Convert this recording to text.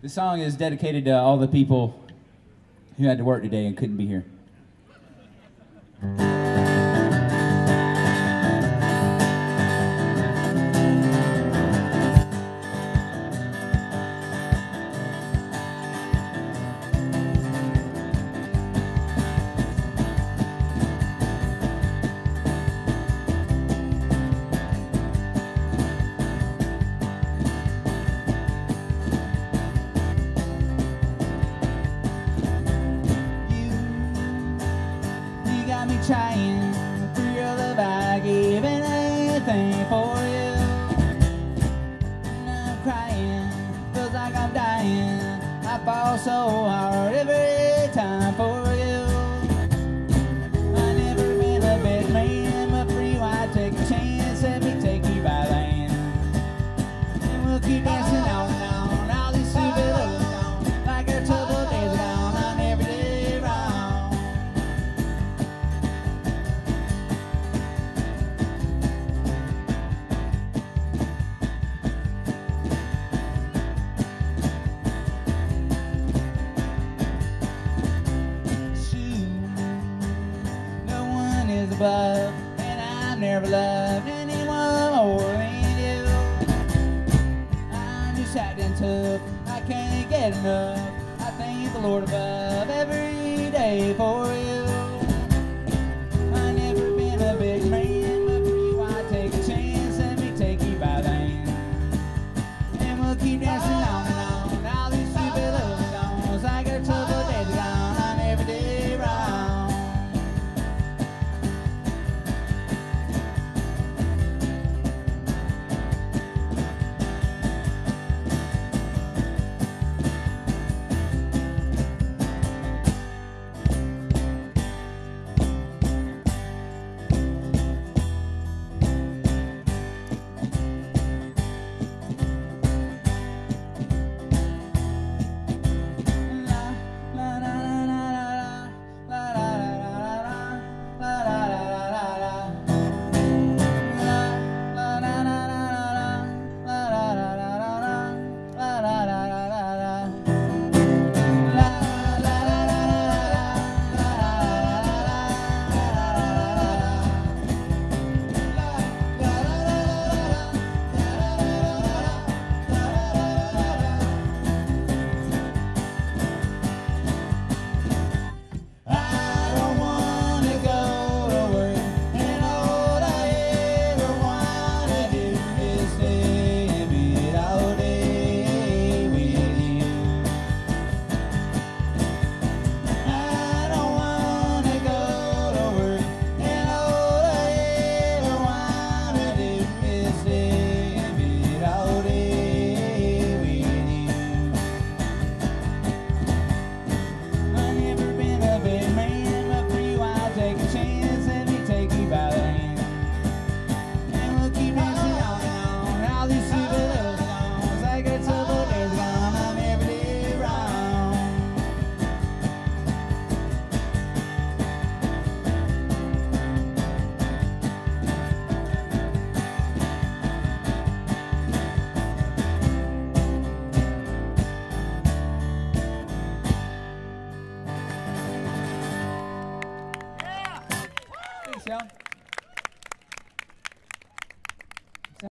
This song is dedicated to all the people who had to work today and couldn't be here. Trying for your love. I give anything for you. And I'm crying, feels like I'm dying. I fall so hard every time for was and I never loved anyone more than you. I'm just acting tough, I can't get enough. I thank the Lord above every day for you. I never been a big man, but take a chance. Let me take you by the hand, and we'll keep dancing. touchdown.